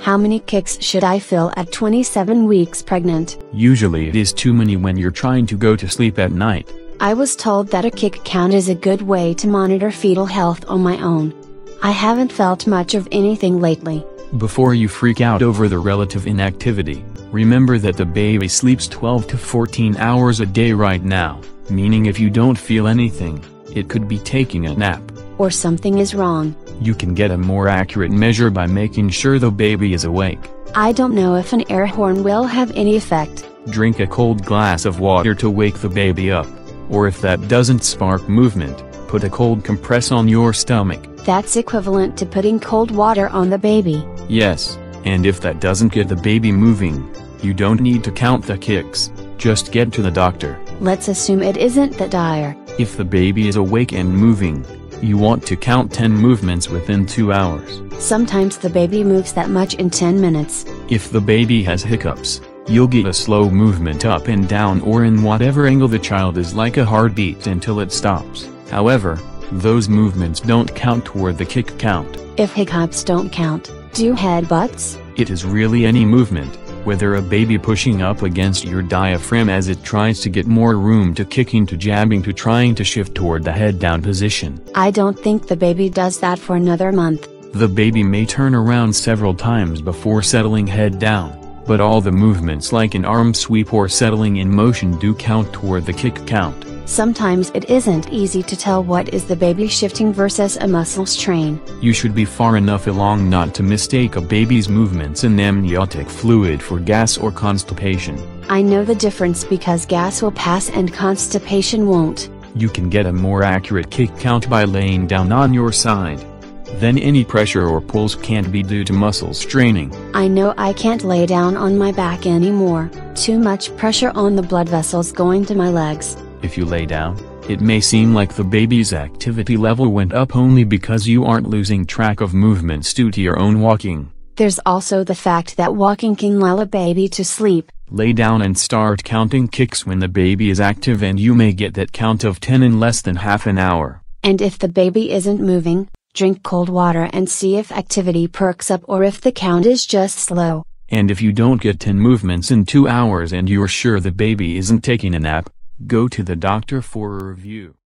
How many kicks should I feel at 27 weeks pregnant? Usually it is too many when you're trying to go to sleep at night. I was told that a kick count is a good way to monitor fetal health on my own. I haven't felt much of anything lately. Before you freak out over the relative inactivity, remember that the baby sleeps 12 to 14 hours a day right now, meaning if you don't feel anything, it could be taking a nap. Or something is wrong. You can get a more accurate measure by making sure the baby is awake. I don't know if an air horn will have any effect. Drink a cold glass of water to wake the baby up. Or if that doesn't spark movement, put a cold compress on your stomach. That's equivalent to putting cold water on the baby. Yes, and if that doesn't get the baby moving, you don't need to count the kicks, just get to the doctor. Let's assume it isn't that dire. If the baby is awake and moving, you want to count 10 movements within 2 hours. Sometimes the baby moves that much in 10 minutes. If the baby has hiccups, you'll get a slow movement up and down or in whatever angle the child is like a heartbeat until it stops. However, those movements don't count toward the kick count. If hiccups don't count, do headbutts? It is really any movement, whether a baby pushing up against your diaphragm as it tries to get more room to kicking to jabbing to trying to shift toward the head down position. I don't think the baby does that for another month. The baby may turn around several times before settling head down, but all the movements like an arm sweep or settling in motion do count toward the kick count. Sometimes it isn't easy to tell what is the baby shifting versus a muscle strain. You should be far enough along not to mistake a baby's movements in amniotic fluid for gas or constipation. I know the difference because gas will pass and constipation won't. You can get a more accurate kick count by laying down on your side. Then any pressure or pulls can't be due to muscle straining. I know I can't lay down on my back anymore, too much pressure on the blood vessels going to my legs. If you lay down, it may seem like the baby's activity level went up only because you aren't losing track of movements due to your own walking. There's also the fact that walking can lull a baby to sleep. Lay down and start counting kicks when the baby is active and you may get that count of 10 in less than half an hour. And if the baby isn't moving, drink cold water and see if activity perks up or if the count is just slow. And if you don't get 10 movements in 2 hours and you're sure the baby isn't taking a nap, Go to the doctor for a review.